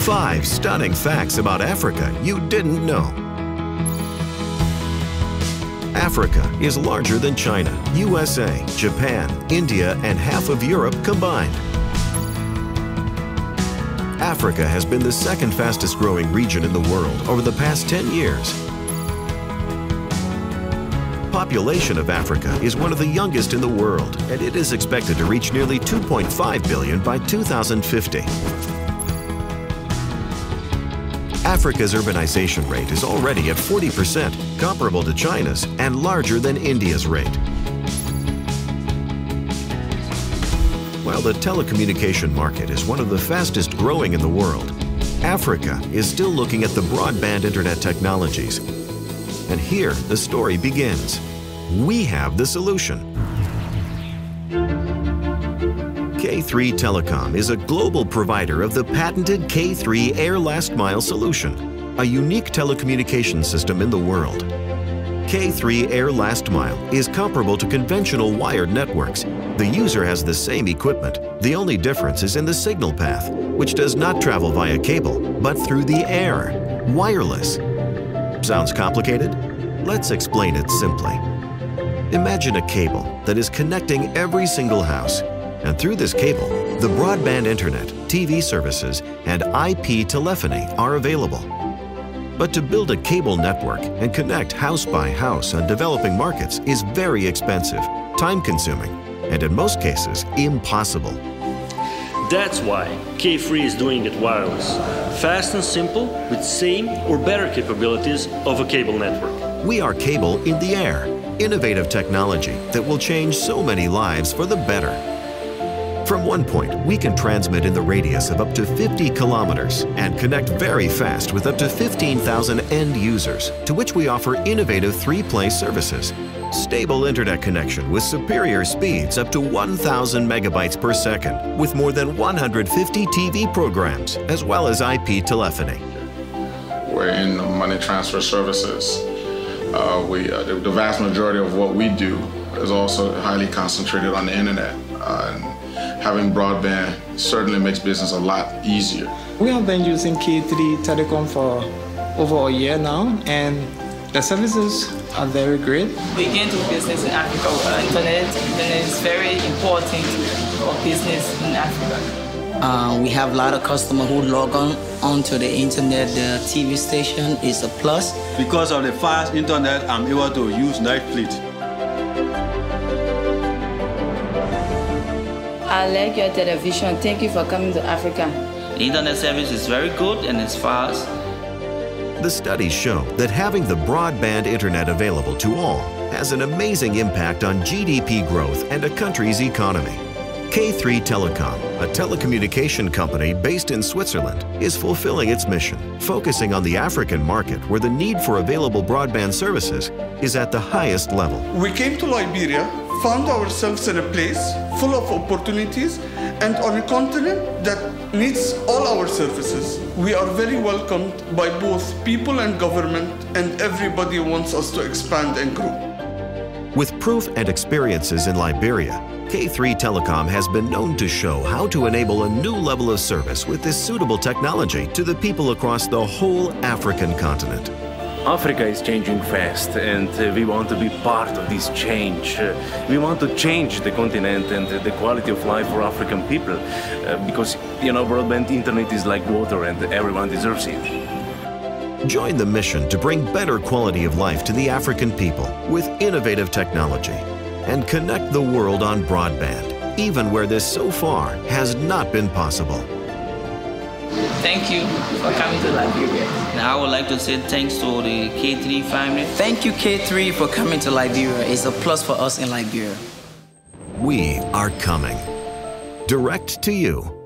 Five stunning facts about Africa you didn't know. Africa is larger than China, USA, Japan, India, and half of Europe combined. Africa has been the second fastest growing region in the world over the past 10 years. Population of Africa is one of the youngest in the world, and it is expected to reach nearly 2.5 billion by 2050. Africa's urbanization rate is already at 40%, comparable to China's and larger than India's rate. While the telecommunication market is one of the fastest growing in the world, Africa is still looking at the broadband internet technologies. And here the story begins. We have the solution. K3 Telecom is a global provider of the patented K3 Air Last Mile solution, a unique telecommunication system in the world. K3 Air Last Mile is comparable to conventional wired networks. The user has the same equipment. The only difference is in the signal path, which does not travel via cable, but through the air, wireless. Sounds complicated? Let's explain it simply. Imagine a cable that is connecting every single house and through this cable, the broadband internet, TV services, and IP telephony are available. But to build a cable network and connect house by house on developing markets is very expensive, time-consuming, and in most cases, impossible. That's why K3 is doing it wireless. Fast and simple with same or better capabilities of a cable network. We are cable in the air, innovative technology that will change so many lives for the better. From one point, we can transmit in the radius of up to 50 kilometers and connect very fast with up to 15,000 end users, to which we offer innovative three-play services. Stable internet connection with superior speeds up to 1,000 megabytes per second, with more than 150 TV programs, as well as IP telephony. We're in money transfer services. Uh, we, uh, the, vast majority of what we do is also highly concentrated on the internet. Uh, having broadband certainly makes business a lot easier. We have been using K3 Telecom for over a year now, and the services are very great. We get into business in Africa with internet. Internet is very important for business in Africa. Uh, we have a lot of customers who log on onto the internet. The TV station is a plus. Because of the fast internet, I'm able to use Netflix. I like your television. Thank you for coming to Africa. The internet service is very good and it's fast. The studies show that having the broadband internet available to all has an amazing impact on GDP growth and a country's economy. K3 Telecom, a telecommunication company based in Switzerland, is fulfilling its mission, focusing on the African market where the need for available broadband services is at the highest level. We came to Liberia found ourselves in a place full of opportunities and on a continent that needs all our services. We are very welcomed by both people and government, and everybody wants us to expand and grow. With proof and experiences in Liberia, K3 Telecom has been known to show how to enable a new level of service with this suitable technology to the people across the whole African continent. Africa is changing fast and uh, we want to be part of this change. Uh, we want to change the continent and uh, the quality of life for African people uh, because, you know, broadband internet is like water and everyone deserves it. Join the mission to bring better quality of life to the African people with innovative technology and connect the world on broadband, even where this so far has not been possible. Thank you for coming to Liberia. And I would like to say thanks to the K3 family. Thank you, K3, for coming to Liberia. It's a plus for us in Liberia. We are coming. Direct to you.